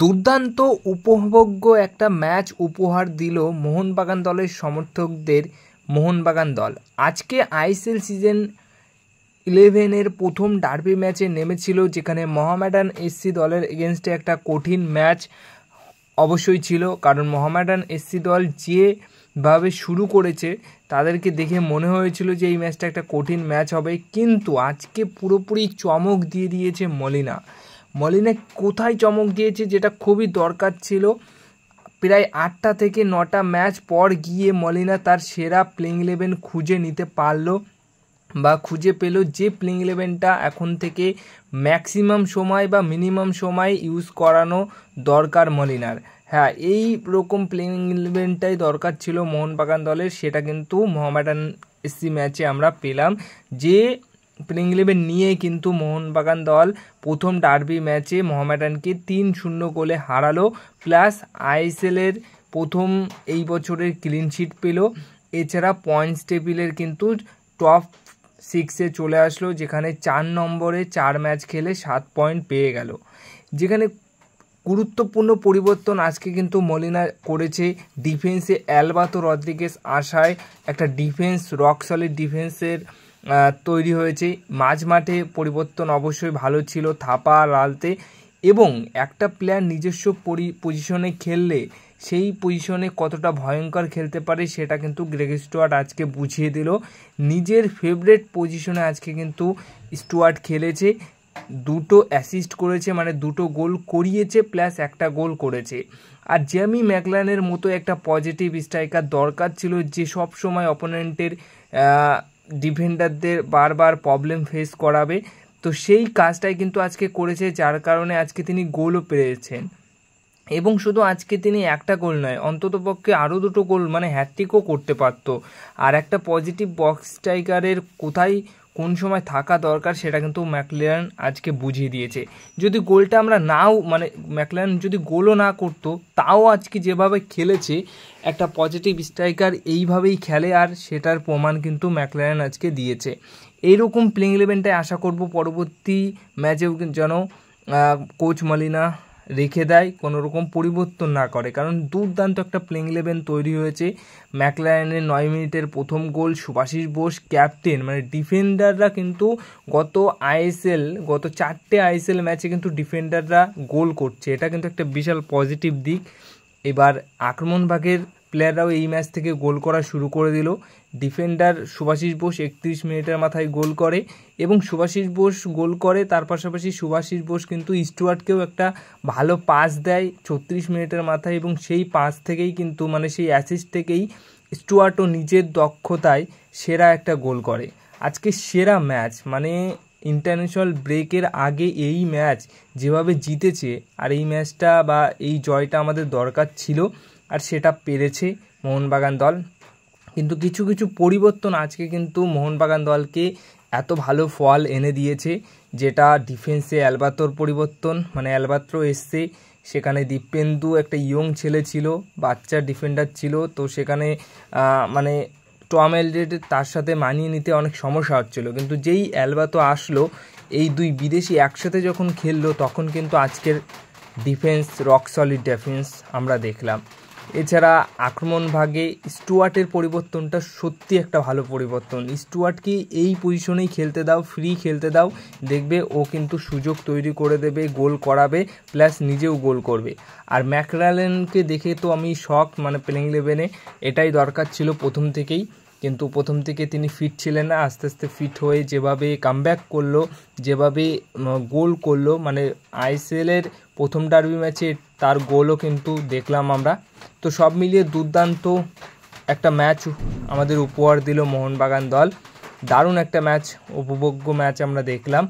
দুর্দান্ত উপভোগ্য একটা ম্যাচ উপহার দিল মোহনবাগান দলের সমর্থকদের মোহনবাগান দল। আজকে আইএসএল সিজন ইলেভেনের প্রথম ডার্বি ম্যাচে নেমেছিল, যেখানে মোহামেডান এসসি দলের এগেনস্টে একটা কঠিন ম্যাচ অবশ্যই ছিল, কারণ মোহামেডান এসসি দল যেভাবে শুরু করেছে, তাদেরকে দেখে মনে হয়েছিল যে এই ম্যাচটা একটা কঠিন ম্যাচ হবে। কিন্তু আজকে পুরোপুরি চমক দিয়ে দিয়েছে মলিনা। মলিনা কোথায় চমক দিয়েছে যেটা খুবই দরকার ছিল। প্রায় আটটা থেকে নটা ম্যাচ পর গিয়ে মলিনা তার সেরা প্লেইং ইলেভেন খুঁজে নিতে পারল বা খুঁজে পেল যে প্লেইং ইলেভেনটা এখন থেকে ম্যাক্সিমাম সময় বা মিনিমাম সময় ইউজ করানো দরকার মলিনার। হ্যাঁ এই রকম প্লেইং ইলেভেনটাই দরকার ছিল মোহনবাগান দলের, সেটা কিন্তু মোহামেডান এসসি ম্যাচে আমরা পেলাম যে প্লেইং ইলেভেন নিয়ে কিন্তু মোহনবাগান দল প্রথম ডার্বি ম্যাচে মোহামেডানকে তিন শূন্য গোলে হারালো। প্লাস আইএসএলের প্রথম এই বছরের ক্লিনশিট পেল। এছাড়া পয়েন্টস টেবিলের কিন্তু টপ সিক্সে চলে আসলো, যেখানে চার নম্বরে চার ম্যাচ খেলে সাত পয়েন্ট পেয়ে গেল। যেখানে গুরুত্বপূর্ণ পরিবর্তন আজকে কিন্তু মলিনা করেছে। ডিফেন্সে অ্যালবাতো রদ্রিগেস আশায় একটা ডিফেন্স রক সলিড ডিফেন্সের তৈরি হয়েছে। মাঝ মাঠে পরিবর্তন অবশ্যই ভালো ছিল থাপা, লালতে এবং একটা প্লেয়ার নিজস্ব পজিশনে খেললে সেই পজিশনে কতটা ভয়ঙ্কর খেলতে পারে সেটা কিন্তু গ্রেগ স্টুয়ার্ট আজকে বুঝিয়ে দিল। নিজের ফেভারেট পজিশনে আজকে কিন্তু স্টুয়ার্ট খেলেছে। দুটো অ্যাসিস্ট করেছে মানে দুটো গোল করিয়েছে প্লাস একটা গোল করেছে। আর জ্যামি ম্যাকলানের মতো একটা পজিটিভ স্ট্রাইকার দরকার ছিল যে সব সময় অপোনেন্টের ডিফেন্ডারদের বারবার প্রবলেম ফেস করাবে। তো সেই কাজটাই কিন্তু আজকে করেছে, যার কারণে আজকে তিনি গোলও পেয়েছেন। এবং শুধু আজকে তিনি একটা গোল নয় অন্ততপক্ষে আরও দুটো গোল মানে হ্যাট্রিকও করতে পারতো। আর একটা পজিটিভ বক্স স্ট্রাইকারের কোথায় কোন সময় থাকা দরকার সেটা কিন্তু ম্যাকলেয়ান আজকে বুঝিয়ে দিয়েছে। যদি গোলটা আমরা নাও মানে ম্যাকলেয়ান যদি গোলও না করতো, তাও আজকে যেভাবে খেলেছে, একটা পজিটিভ স্ট্রাইকার এইভাবেই খেলে আর সেটার প্রমাণ কিন্তু ম্যাকলেয়ান আজকে দিয়েছে। এইরকম প্লেইং ইলেভেনটাই আশা করব পরবর্তী ম্যাচেও যেন কোচ মালিনা রেখে দেয় কোনো রকম পরিবর্তন না করে। কারণ দুর্দান্ত একটা প্লেইং ইলেভেন তৈরি হয়েছে। ম্যাকলায়নের নয় মিনিটের প্রথম গোল, সুভাষিস বোস ক্যাপ্টেন মানে ডিফেন্ডাররা কিন্তু গত আইএসএল গত চারটে আইএসএল ম্যাচে কিন্তু ডিফেন্ডাররা গোল করছে। এটা কিন্তু একটা বিশাল পজিটিভ দিক। এবার আক্রমণ ভাগের প্লেয়াররাও এই ম্যাচ থেকে গোল করা শুরু করে দিল। ডিফেন্ডার সুভাষিস বোস একত্রিশ মিনিটের মাথায় গোল করে এবং সুভাষিস বোস গোল করে, তার পাশাপাশি সুভাষিস বোস কিন্তু স্টুয়ার্টকেও একটা ভালো পাস দেয় ছত্রিশ মিনিটের মাথায় এবং সেই পাস থেকেই কিন্তু মানে সেই অ্যাসিস্ট থেকেই স্টুয়ার্টও নিজের দক্ষতায় সেরা একটা গোল করে। আজকে সেরা ম্যাচ মানে ইন্টারন্যাশনাল ব্রেকের আগে এই ম্যাচ যেভাবে জিতেছে, আর এই ম্যাচটা বা এই জয়টা আমাদের দরকার ছিল। আর সেটা পেরেছে মোহনবাগান দল। কিন্তু কিছু কিছু পরিবর্তন আজকে কিন্তু মোহনবাগান দলকে এত ভালো ফল এনে দিয়েছে, যেটা ডিফেন্সে অ্যালবাত্রর পরিবর্তন মানে অ্যালবাত্র এসছে, সেখানে দীপেন্দু একটা ইয়ং ছেলে ছিল, বাচ্চা ডিফেন্ডার ছিল, তো সেখানে মানে টম এলডেড তার সাথে মানিয়ে নিতে অনেক সমস্যা হচ্ছিল। কিন্তু যেই অ্যালবাতো আসলো, এই দুই বিদেশি একসাথে যখন খেললো, তখন কিন্তু আজকের ডিফেন্স রক সলিড ডিফেন্স আমরা দেখলাম। এছাড়া আক্রমণ ভাগে স্টুয়ার্টের পরিবর্তনটা সত্যি একটা ভালো পরিবর্তন। স্টুয়ার্টকে এই পজিশনেই খেলতে দাও ফ্রি খেলতে দাও, দেখবে ও কিন্তু সুযোগ তৈরি করে দেবে, গোল করাবে প্লাস নিজেও গোল করবে। আর ম্যাকরালেনকে দেখে তো আমি শখ মানে প্লেইং ইলেভেনে এটাই দরকার ছিল প্রথম থেকেই। কিন্তু প্রথম থেকে তিনি ফিট ছিলেন না, আস্তে আস্তে ফিট হয়ে যেভাবে কামব্যাক করল, যেভাবে গোল করল মানে আইসিএলের প্রথম ডার্বি ম্যাচে তার গোলও কিন্তু দেখলাম আমরা। তো সব মিলিয়ে দুর্দান্ত একটা ম্যাচ আমাদের উপহার দিল মোহনবাগান দল। দারুণ একটা ম্যাচ উপভোগ্য ম্যাচ আমরা দেখলাম।